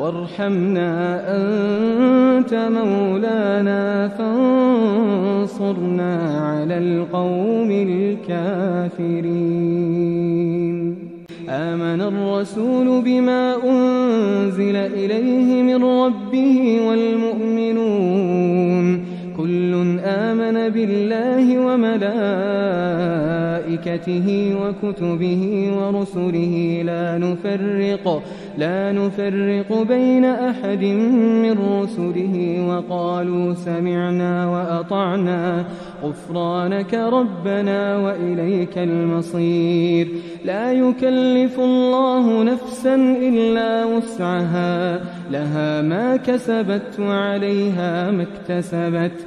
وارحمنا أنت مولانا فانصرنا على القوم الكافرين. آمن الرسول بما أنزل إليه من ربه والمؤمنون. كل آمن بالله وملائكته وملائكته وكتبه ورسله لا نفرق لا نفرق بين أحد من رسله وقالوا سمعنا وأطعنا غفرانك ربنا وإليك المصير. لا يكلف الله نفسا إلا وسعها لها ما كسبت وعليها ما اكتسبت.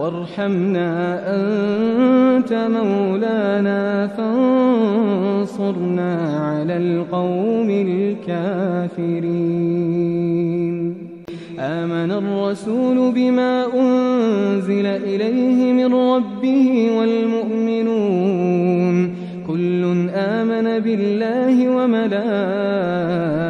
وارحمنا أنت مولانا فانصرنا على القوم الكافرين. آمن الرسول بما أنزل إليه من ربه والمؤمنون. كل آمن بالله وملائكته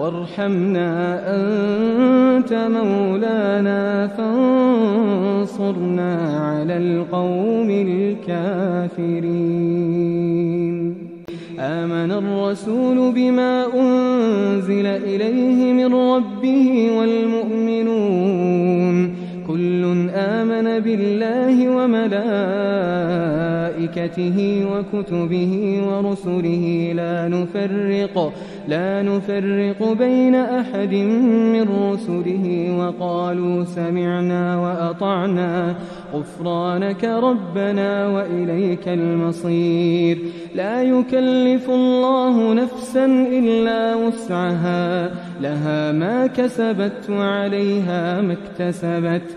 وارحمنا أنت مولانا فانصرنا على القوم الكافرين. آمن الرسول بما أنزل إليه من ربه والمؤمنون. كل آمن بالله وملائكته وكتبه ورسله لا نفرق لا نفرق بين أحد من رسله وقالوا سمعنا وأطعنا غفرانك ربنا وإليك المصير. لا يكلف الله نفسا إلا وسعها لها ما كسبت وعليها ما اكتسبت.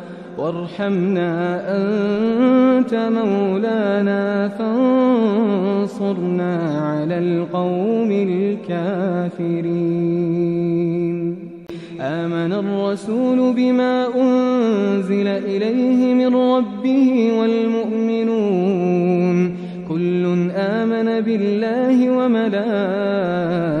وارحمنا أنت مولانا فانصرنا على القوم الكافرين. آمن الرسول بما أنزل إليه من ربه والمؤمنون. كل آمن بالله وملائكته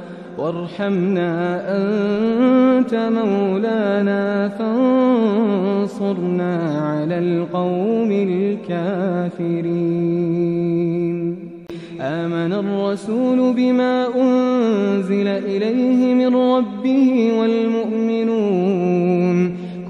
وارحمنا أنت مولانا فانصرنا على القوم الكافرين. آمن الرسول بما أنزل إليه من ربه والمؤمنون.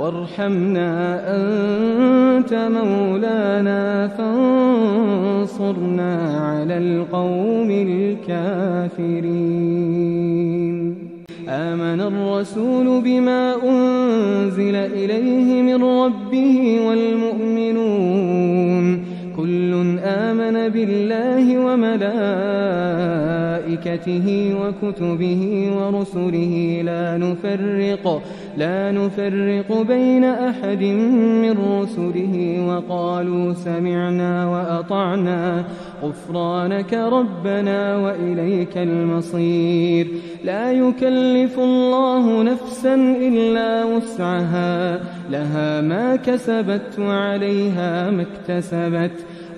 وارحمنا أنت مولانا فانصرنا على القوم الكافرين. آمن الرسول بما أنزل إليه من ربه والمؤمنون. كل آمن بالله وملائكته وكتبه ورسله لا نفرق لا نفرق بين أحد من رسله وقالوا سمعنا وأطعنا غفرانك ربنا وإليك المصير. لا يكلف الله نفسا إلا وسعها لها ما كسبت وعليها ما اكتسبت.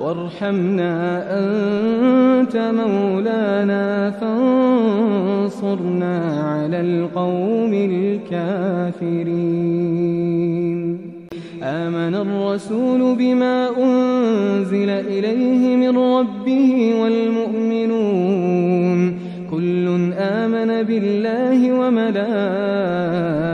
وارحمنا أنت مولانا فانصرنا على القوم الكافرين. آمن الرسول بما أنزل إليه من ربه والمؤمنون. كل آمن بالله وملائكته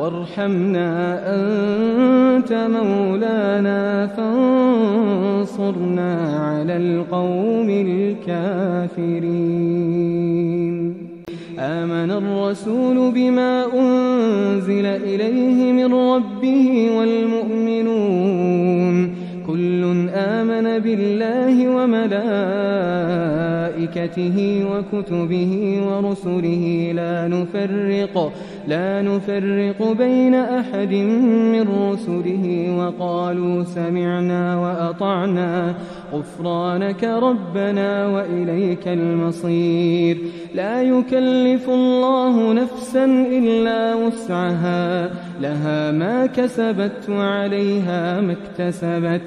وارحمنا أنت مولانا فانصرنا على القوم الكافرين. آمن الرسول بما أنزل إليه من ربه والمؤمنون. كل آمن بالله وملائكته وكتبه ورسله لا نفرق لا نفرق بين أحد من رسله وقالوا سمعنا وأطعنا غفرانك ربنا وإليك المصير. لا يكلف الله نفسا إلا وسعها لها ما كسبت وعليها ما اكتسبت.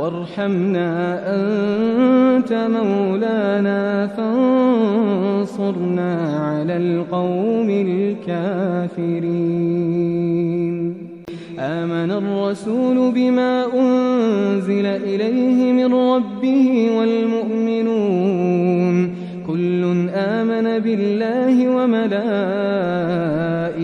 وارحمنا أنت مولانا فانصرنا على القوم الكافرين. آمن الرسول بما أنزل إليه من ربه والمؤمنون. كل آمن بالله وملائكته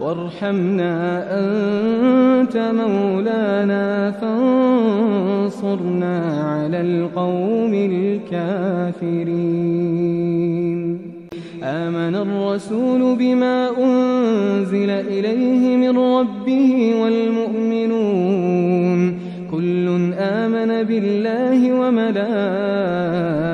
وارحمنا أنت مولانا فانصرنا على القوم الكافرين. آمن الرسول بما أنزل إليه من ربه والمؤمنون. كل آمن بالله وملائكته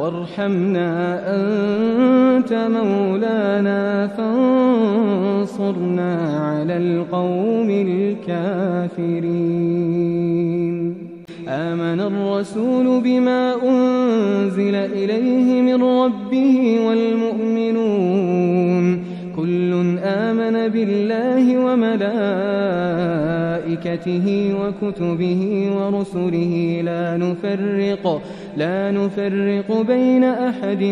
وارحمنا أنت مولانا فانصرنا على القوم الكافرين. آمن الرسول بما أنزل إليه من ربه والمؤمنون. كل آمن بالله وملائكته وكتبه ورسله لا نفرق لا نفرق بين أحد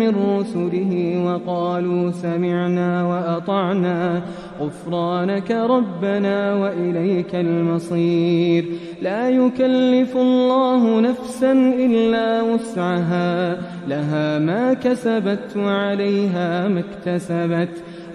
من رسله وقالوا سمعنا وأطعنا غفرانك ربنا وإليك المصير. لا يكلف الله نفسا إلا وسعها لها ما كسبت وعليها ما اكتسبت.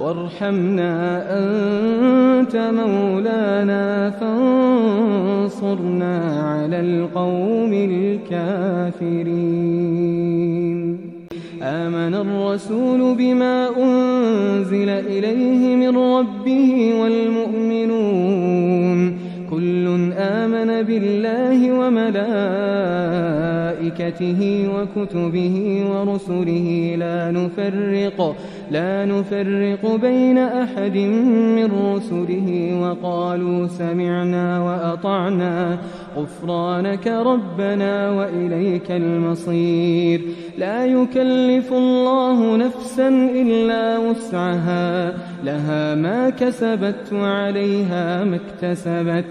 وارحمنا أنت مولانا فانصرنا على القوم الكافرين. آمن الرسول بما أنزل إليه من ربه والمؤمنون. كل آمن بالله وملائكته وملائكته وكتبه ورسله لا نفرق لا نفرق بين أحد من رسله وقالوا سمعنا وأطعنا غفرانك ربنا وإليك المصير. لا يكلف الله نفسا إلا وسعها لها ما كسبت وعليها ما اكتسبت.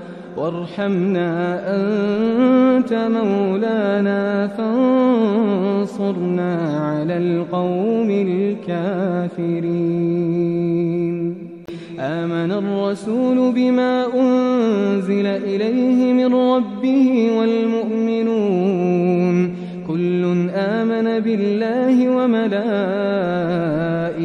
وارحمنا أنت مولانا فانصرنا على القوم الكافرين. آمن الرسول بما أنزل إليه من ربه والمؤمنون. كل آمن بالله وملائكته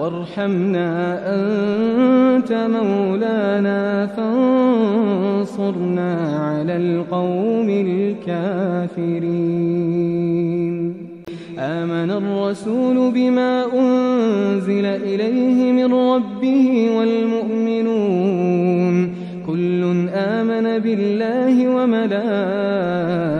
وارحمنا أنت مولانا فانصرنا على القوم الكافرين. آمن الرسول بما أنزل إليه من ربه والمؤمنون. كل آمن بالله وملائكته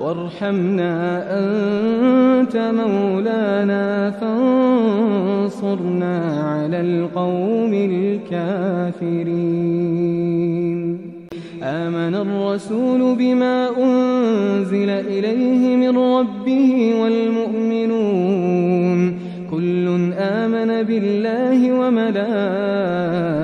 وارحمنا أنت مولانا فانصرنا على القوم الكافرين. آمن الرسول بما أنزل إليه من ربه والمؤمنون. كل آمن بالله وملائكته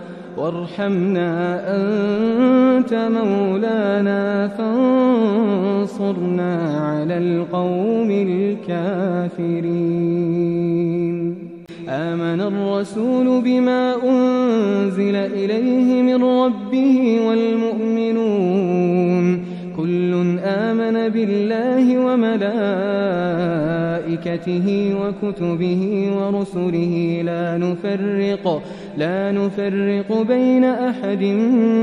وارحمنا أنت مولانا فانصرنا على القوم الكافرين. آمن الرسول بما أنزل إليه من ربه والمؤمنون. كل آمن بالله وملائكته وكتبه ورسله لا نفرق لا نفرق بين أحد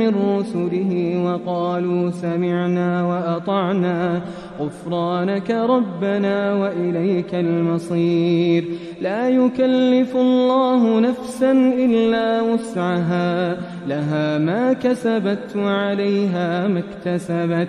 من رسله وقالوا سمعنا وأطعنا غفرانك ربنا وإليك المصير. لا يكلف الله نفسا إلا وسعها لها ما كسبت وعليها ما اكتسبت.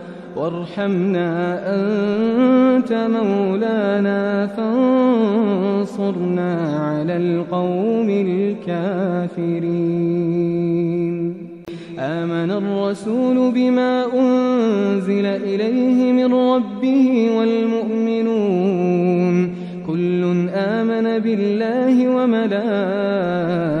وارحمنا أنت مولانا فانصرنا على القوم الكافرين. آمن الرسول بما أنزل إليه من ربه والمؤمنون. كل آمن بالله وملائكته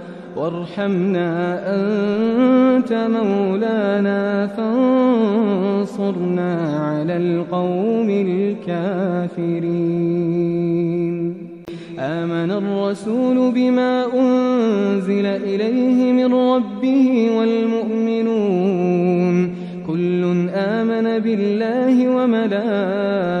وارحمنا أنت مولانا فانصرنا على القوم الكافرين. آمن الرسول بما أنزل إليه من ربه والمؤمنون. كل آمن بالله وملائكته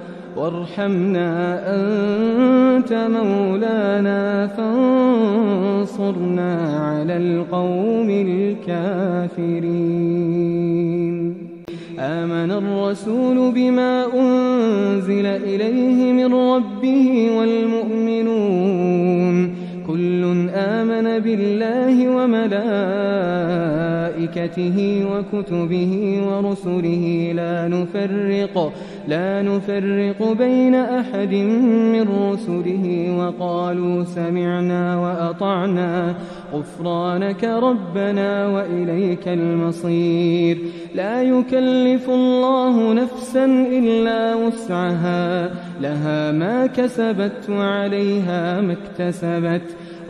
وارحمنا أنت مولانا فانصرنا على القوم الكافرين. آمن الرسول بما أنزل إليه من ربه والمؤمنون. كل آمن بالله وملائكته وكتبه ورسله لا نفرق لا نفرق بين أحد من رسله وقالوا سمعنا وأطعنا غفرانك ربنا وإليك المصير. لا يكلف الله نفسا إلا وسعها لها ما كسبت وعليها ما اكتسبت.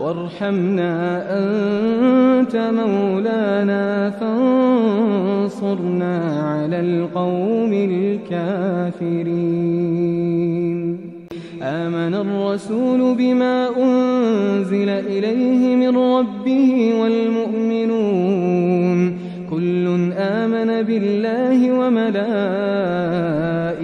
وارحمنا أنت مولانا فانصرنا على القوم الكافرين. آمن الرسول بما أنزل إليه من ربه والمؤمنون. كل آمن بالله وملائكته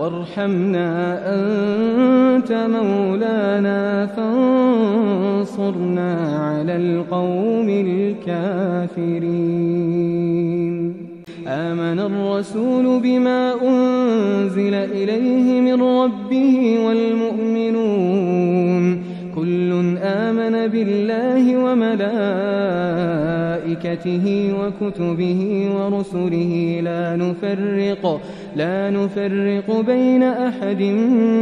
وارحمنا أنت مولانا فانصرنا على القوم الكافرين. آمن الرسول بما أنزل إليه من ربه والمؤمنون. كل آمن بالله وملائكته وكتبه ورسله لا نفرق لا نفرق بين أحد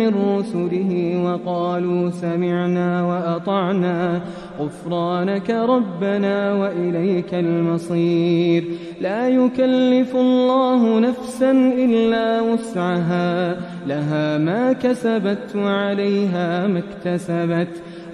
من رسله وقالوا سمعنا وأطعنا غفرانك ربنا وإليك المصير. لا يكلف الله نفسا إلا وسعها لها ما كسبت وعليها ما اكتسبت.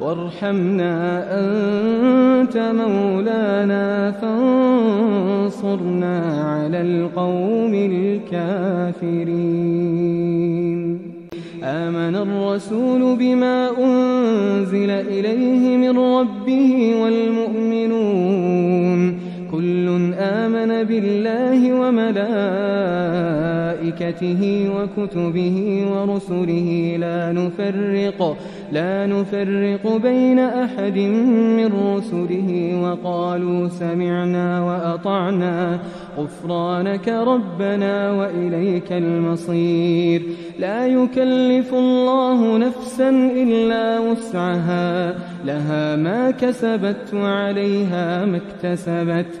وارحمنا أنت مولانا فانصرنا على القوم الكافرين. آمن الرسول بما أنزل إليه من ربه والمؤمنون. كل آمن بالله وملائكته وكتبه ورسله لا نفرق لا نفرق بين أحد من رسله وقالوا سمعنا وأطعنا غفرانك ربنا وإليك المصير. لا يكلف الله نفسا إلا وسعها لها ما كسبت وعليها ما اكتسبت.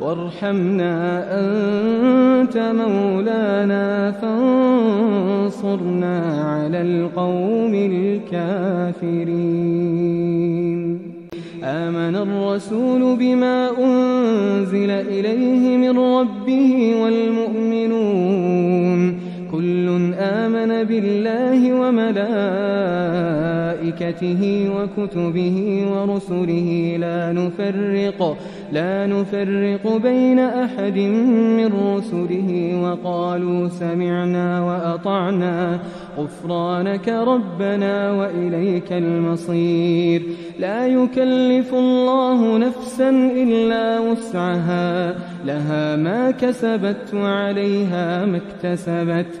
وارحمنا أنت مولانا فانصرنا على القوم الكافرين. آمن الرسول بما أنزل إليه من ربه والمؤمنون. كل آمن بالله وملائكته وملائكته وكتبه ورسله لا نفرق لا نفرق بين أحد من رسله وقالوا سمعنا وأطعنا غفرانك ربنا وإليك المصير. لا يكلف الله نفسا إلا وسعها لها ما كسبت وعليها ما اكتسبت.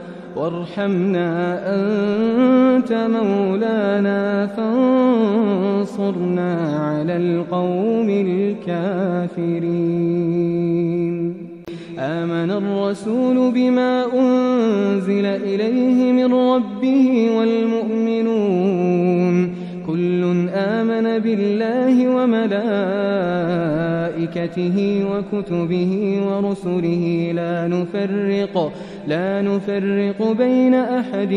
وارحمنا أنت مولانا فانصرنا على القوم الكافرين. آمن الرسول بما أنزل إليه من ربه والمؤمنون. كل آمن بالله وملائكته وكتبه ورسله لا نفرق لا نفرق بين أحد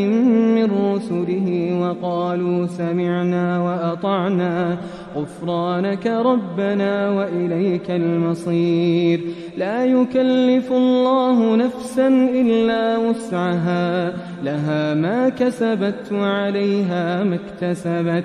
من رسله وقالوا سمعنا وأطعنا غفرانك ربنا وإليك المصير. لا يكلف الله نفسا إلا وسعها لها ما كسبت وعليها ما اكتسبت.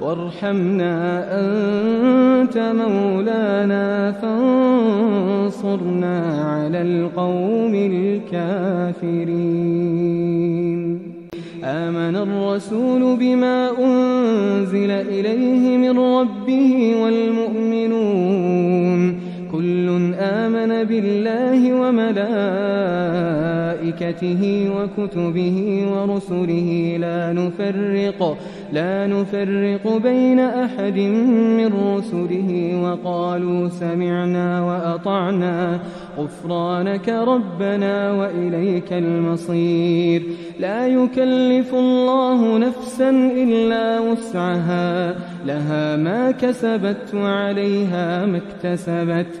وارحمنا أنت مولانا فانصرنا على القوم الكافرين. آمن الرسول بما أنزل إليه من ربه والمؤمنون. كل آمن بالله وملائكته وكتبه ورسله لا نفرق لا نفرق بين أحد من رسله وقالوا سمعنا وأطعنا غفرانك ربنا وإليك المصير. لا يكلف الله نفسا إلا وسعها لها ما كسبت وعليها ما اكتسبت.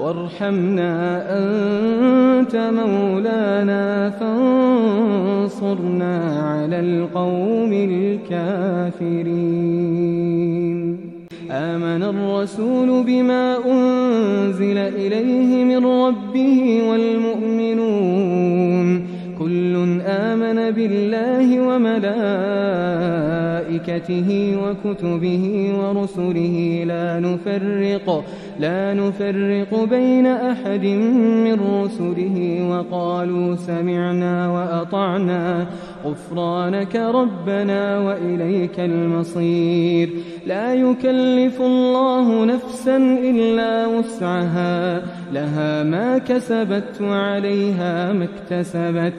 وارحمنا أنت مولانا فانصرنا على القوم الكافرين. آمن الرسول بما أنزل إليه من ربه والمؤمنون. كل آمن بالله وملائكته وكتبه ورسله لا نفرق لا نفرق بين أحد من رسله وقالوا سمعنا وأطعنا غفرانك ربنا وإليك المصير. لا يكلف الله نفسا إلا وسعها لها ما كسبت وعليها ما اكتسبت.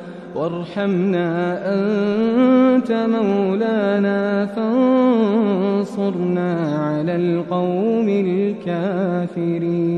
وارحمنا أنت مولانا فانصرنا على القوم الكافرين.